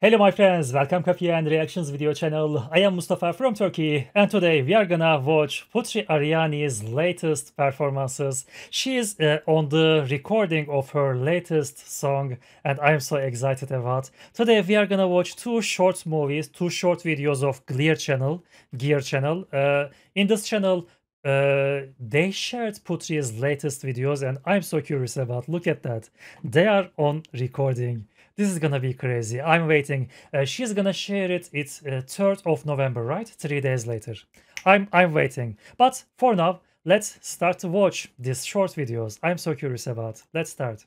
Hello my friends, welcome to Coffee and Reactions video channel. I am Mustafa from Turkey and today we are gonna watch Putri Ariani's latest performances. She is uh, on the recording of her latest song and I'm so excited about. Today we are gonna watch two short movies, two short videos of Gear channel, Gear channel. Uh, in this channel uh, they shared Putri's latest videos and I'm so curious about, look at that. They are on recording. This is gonna be crazy. I'm waiting. Uh, she's gonna share it. It's uh, 3rd of November, right? Three days later. I'm I'm waiting. But for now, let's start to watch these short videos. I'm so curious about. Let's start.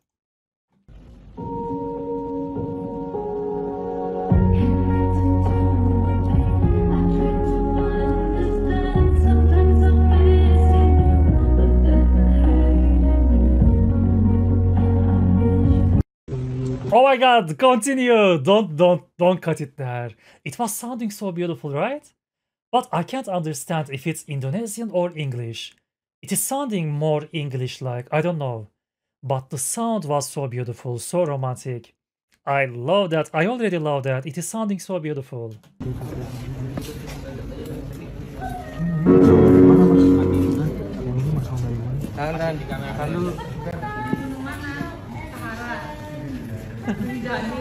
My god, continue. Don't don't don't cut it there. It was sounding so beautiful, right? But I can't understand if it's Indonesian or English. It is sounding more English like, I don't know. But the sound was so beautiful, so romantic. I love that. I already love that. It is sounding so beautiful.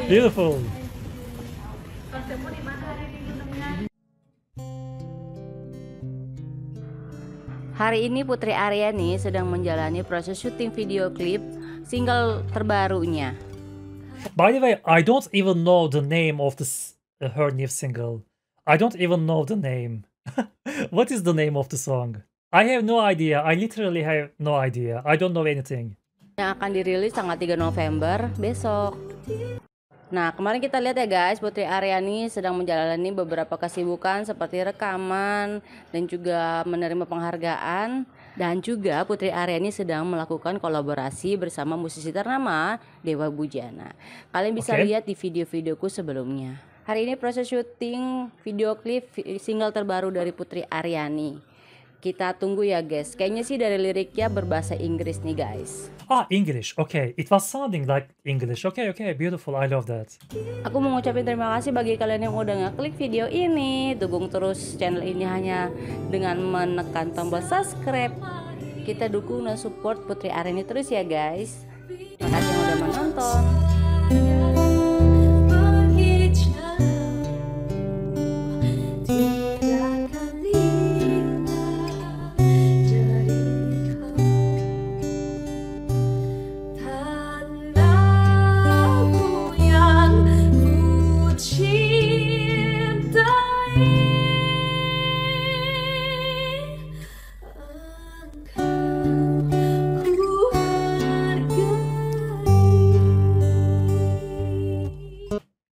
Beautiful. Hari ini Putri Ariani sedang menjalani proses syuting video klip single terbarunya. By the way, I don't even know the name of this uh, her new single. I don't even know the name. what is the name of the song? I have no idea. I literally have no idea. I don't know anything. Yang akan dirilis tanggal 3 November besok. Nah, kemarin kita lihat ya guys, Putri Aryani sedang menjalani beberapa kesibukan seperti rekaman dan juga menerima penghargaan. Dan juga Putri Aryani sedang melakukan kolaborasi bersama musisi ternama Dewa Bujana. Kalian bisa Oke. lihat di video-videoku sebelumnya. Hari ini proses syuting video klip single terbaru dari Putri Aryani. Kita tunggu ya guys. Kayaknya sih dari liriknya berbahasa Inggris nih guys. Ah, English. Okay, it was sounding like English. Okay, okay, beautiful. I love that. Aku mau ngucapin terima kasih bagi kalian yang udah ngeklik video ini. Dukung terus channel ini hanya dengan menekan tombol subscribe. Kita dukung dan support Putri Aryani terus ya guys. Terima kasih yang udah menonton.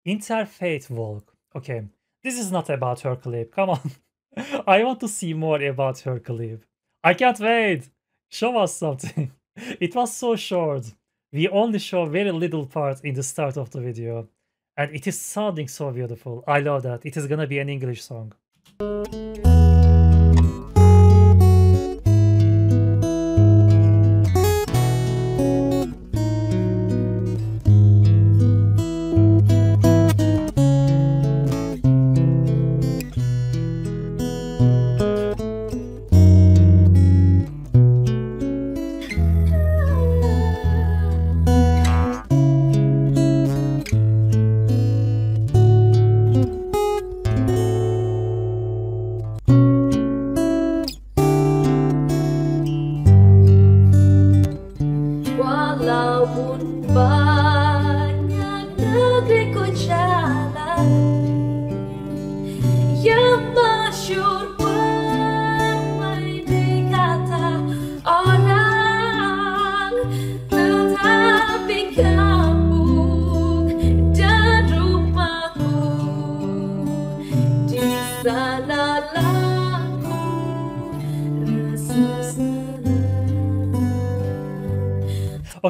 Interfaith Walk. Okay, this is not about her clip. Come on. I want to see more about her clip. I can't wait. Show us something. It was so short. We only show very little part in the start of the video. And it is sounding so beautiful. I love that. It is gonna be an English song.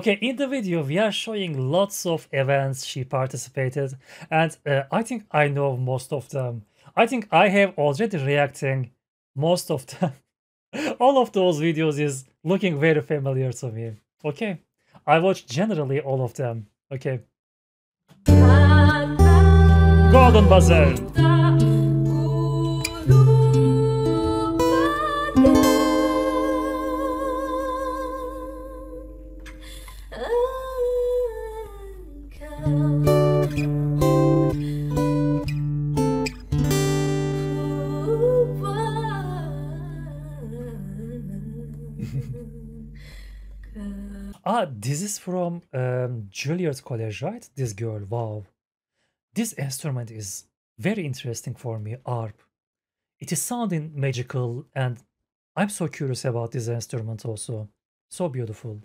Okay, in the video, we are showing lots of events she participated, and uh, I think I know most of them. I think I have already reacting most of them. All of those videos is looking very familiar to me. Okay, I watch generally all of them. Okay, golden buzzer. Ah, this is from um, Juilliard College, right? This girl. Wow. This instrument is very interesting for me, ARP. It is sounding magical, and I'm so curious about this instrument also. So beautiful.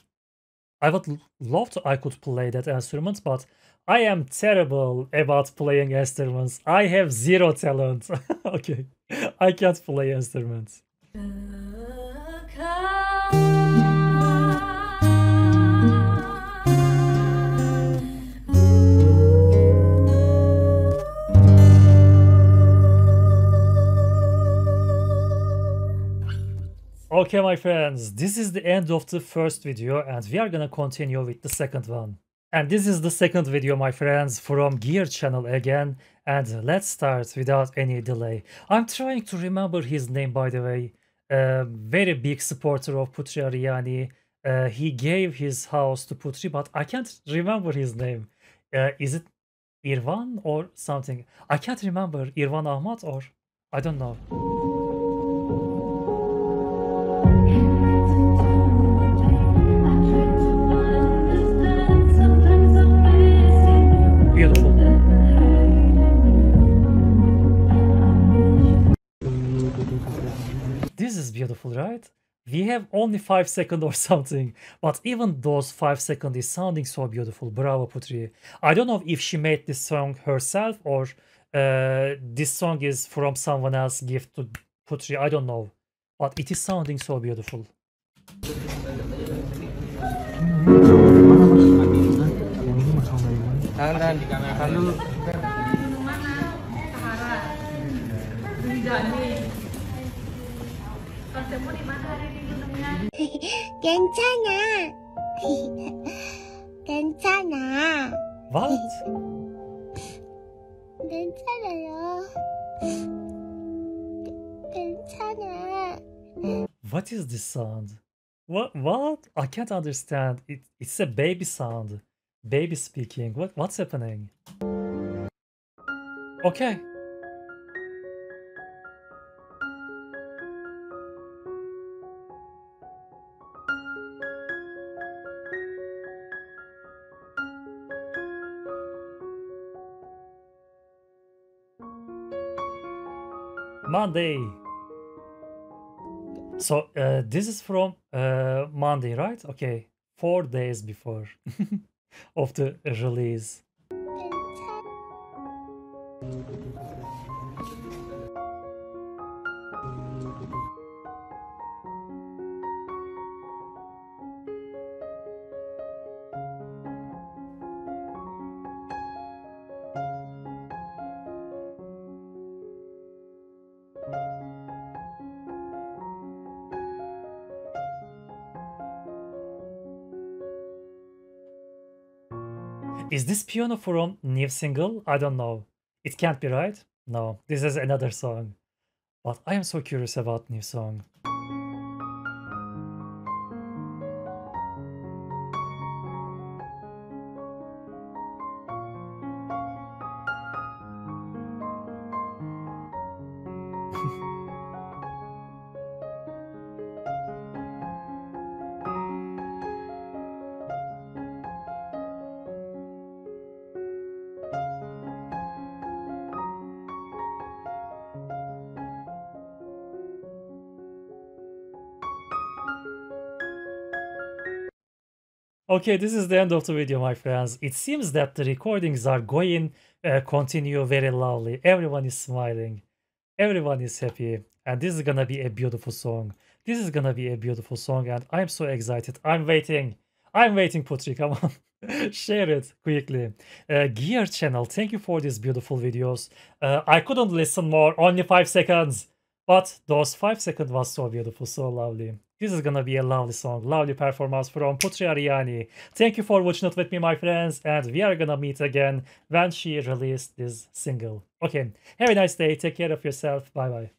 I would love to I could play that instrument, but I am terrible about playing instruments. I have zero talent. okay. I can't play instruments. Okay, my friends, this is the end of the first video, and we are gonna continue with the second one. And this is the second video, my friends, from Gear channel again. And let's start without any delay. I'm trying to remember his name, by the way. A very big supporter of Putri Ariani. Uh, he gave his house to Putri, but I can't remember his name. Uh, is it Irvan or something? I can't remember Irvan Ahmad or I don't know. Right? We have only five seconds or something, but even those five seconds is sounding so beautiful. Bravo, Putri. I don't know if she made this song herself or uh, this song is from someone else gift to Putri. I don't know, but it is sounding so beautiful. 괜찮아. 괜찮아. What? 괜찮아요. 괜찮아. What is this sound? What? What? I can't understand. It, it's a baby sound. Baby speaking. What? What's happening? Okay. Monday. So uh, this is from uh, Monday, right? Okay, four days before of the release. Is this piano from new single? I don't know. It can't be right. No, this is another song. But I am so curious about new song. Okay, this is the end of the video, my friends. It seems that the recordings are going uh, continue very lovely. Everyone is smiling. Everyone is happy. And this is gonna be a beautiful song. This is gonna be a beautiful song, and I'm so excited. I'm waiting. I'm waiting, Putri. Come on. Share it quickly. Uh, Gear channel, thank you for these beautiful videos. Uh, I couldn't listen more. Only five seconds. But those five seconds was so beautiful, so lovely. This is gonna be a lovely song, lovely performance from Putri Ariani. Thank you for watching it with me, my friends, and we are gonna meet again when she released this single. Okay, have a nice day, take care of yourself, bye bye.